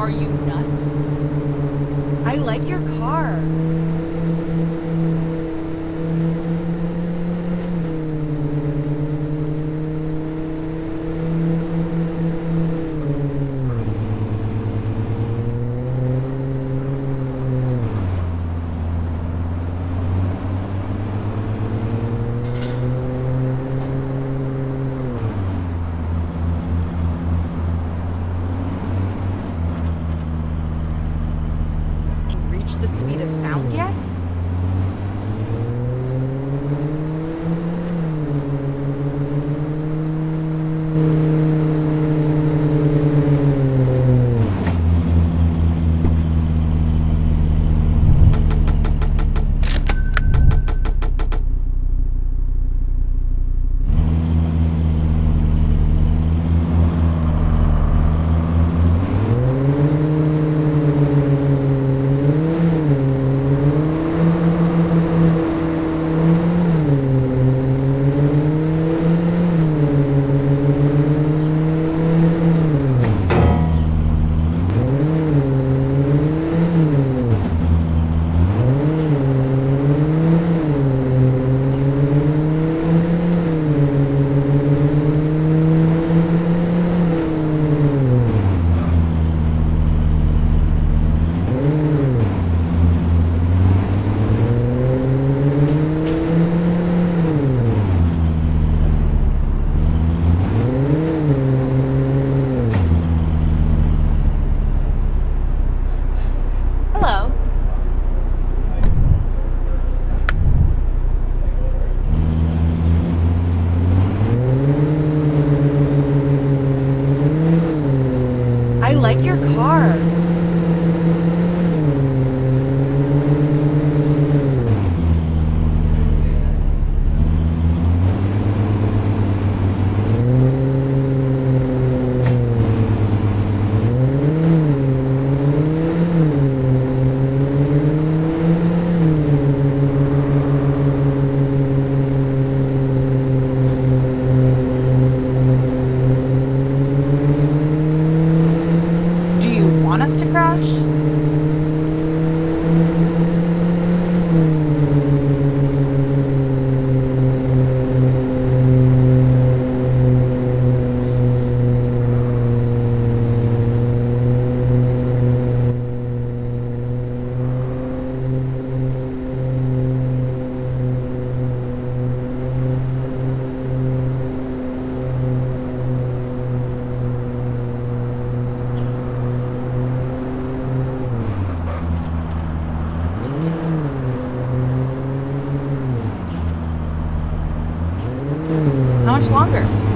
Are you nuts? I like your speed of sound yet? Hello. I like your car. longer.